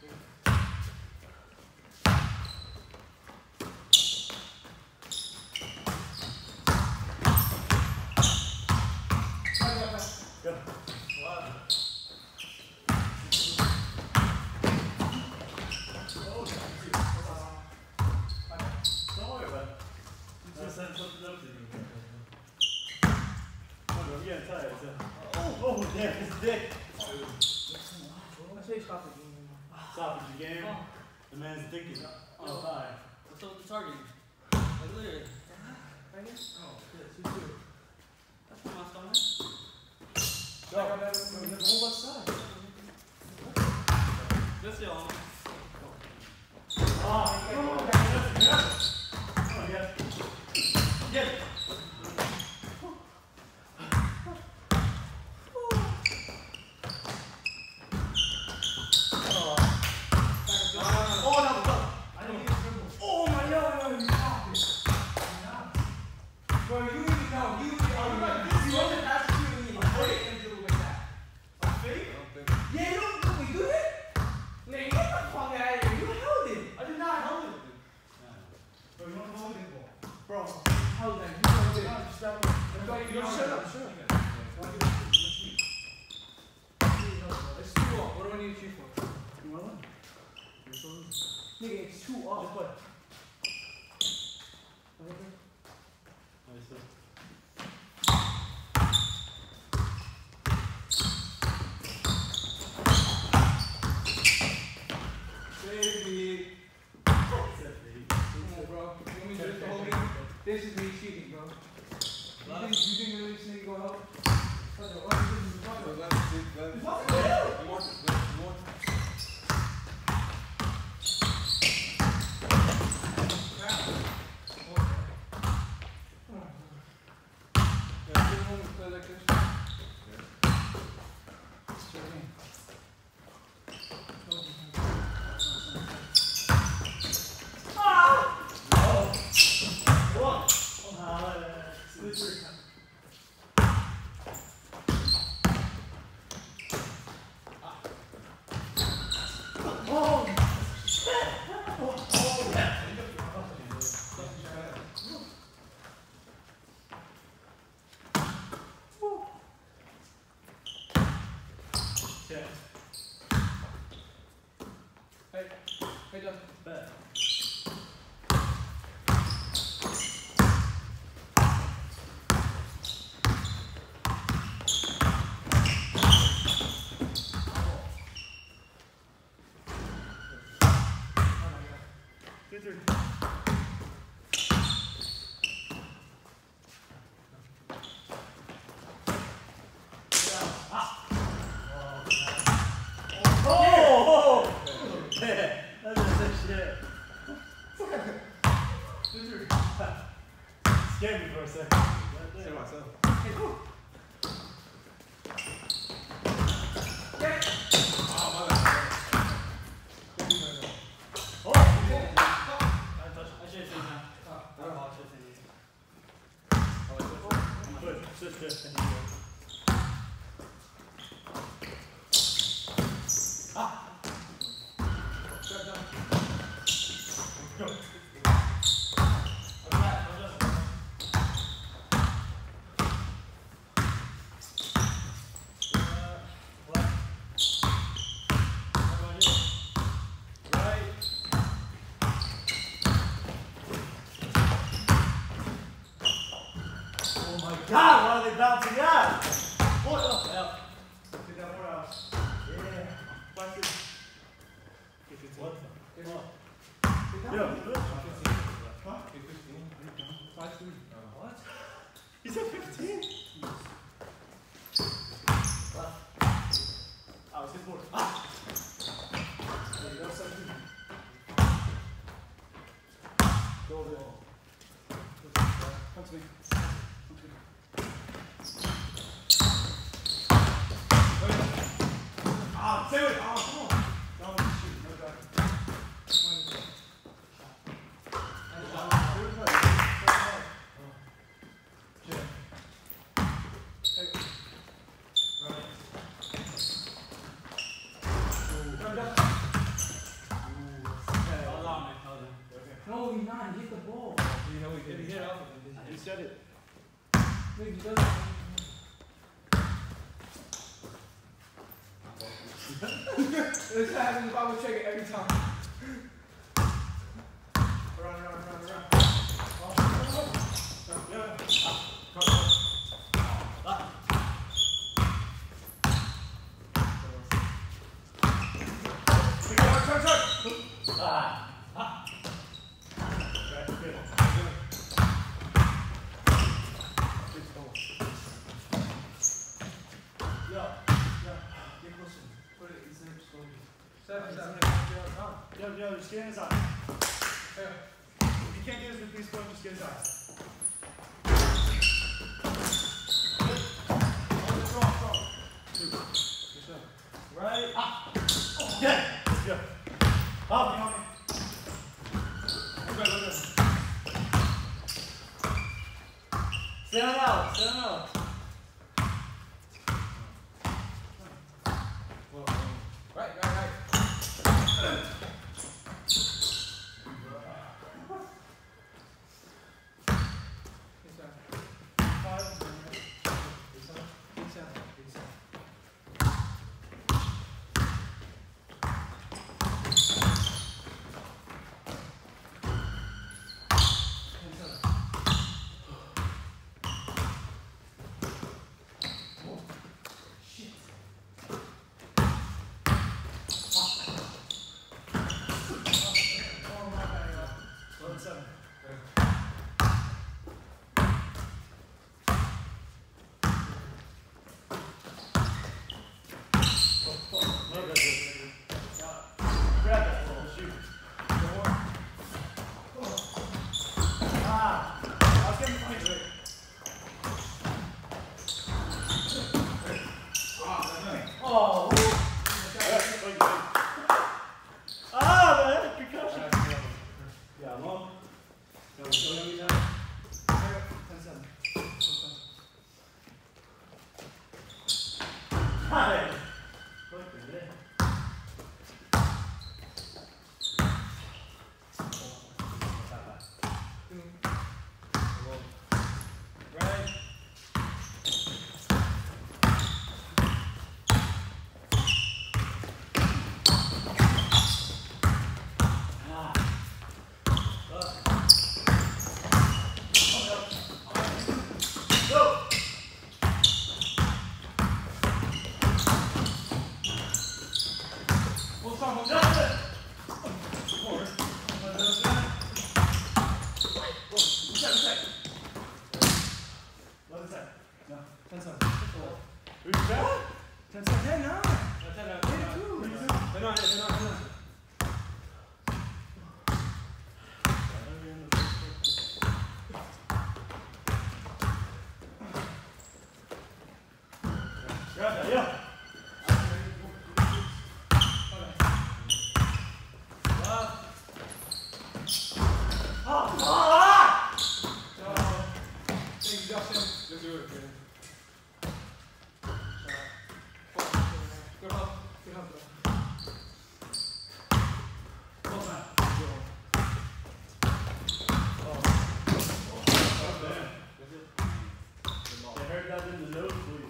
Two up. 아, Luke Caesar. Ja. God, why are they bouncing out? Boy, oh, yeah. Get that more out. Yeah. Watch this. What? What? What? He's you It's happening if I would trigger every time. Christians are 아. guys in the nosebleed.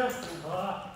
Justin. Uh.